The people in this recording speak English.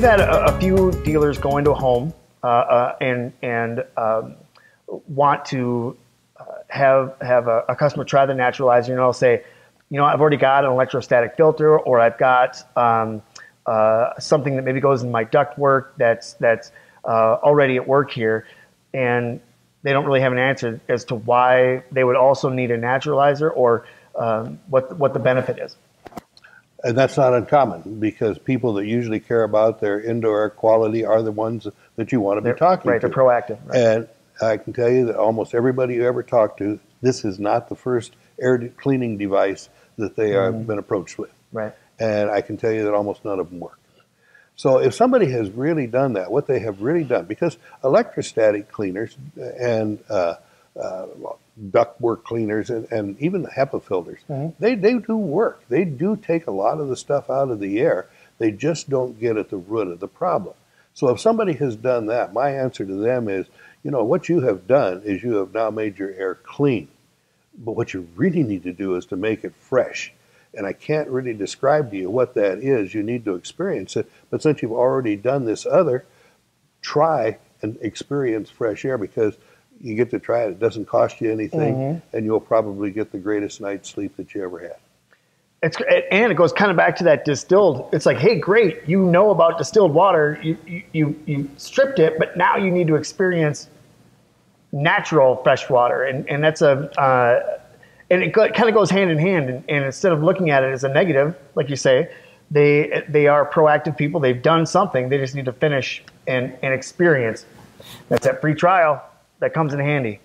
we've had a, a few dealers go into a home uh, uh, and and um, want to uh, have have a, a, customer try the naturalizer. and I'll say, you know, I've already got an electrostatic filter, or I've got um, uh, something that maybe goes in my duct work that's that's uh, already at work here, and they don't really have an answer as to why they would also need a naturalizer or um, what what the benefit is. And that's not uncommon because people that usually care about their indoor air quality are the ones that you want to they're, be talking right, to. Right, they're proactive. Right. And I can tell you that almost everybody you ever talk to, this is not the first air cleaning device that they have mm-hmm. been approached with. Right. And I can tell you that almost none of them work. So if somebody has really done that, what they have really done, because electrostatic cleaners and uh, uh, ductwork cleaners and, and even the HEPA filters. Mm-hmm. They, they do work. They do take a lot of the stuff out of the air. They just don't get at the root of the problem. So if somebody has done that, my answer to them is, you know, what you have done is you have now made your air clean. But what you really need to do is to make it fresh. And I can't really describe to you what that is. You need to experience it. But since you've already done this other, try and experience fresh air because – you get to try it. It doesn't cost you anything, mm-hmm. and you'll probably get the greatest night's sleep that you ever had. It's and it goes kind of back to that distilled. It's like, hey, great, you know about distilled water. You you you stripped it, but now you need to experience natural fresh water, and and that's a uh, and it kind of goes hand in hand. And, and instead of looking at it as a negative, like you say, they they are proactive people. They've done something. They just need to finish and and experience. That's that free trial that comes in handy.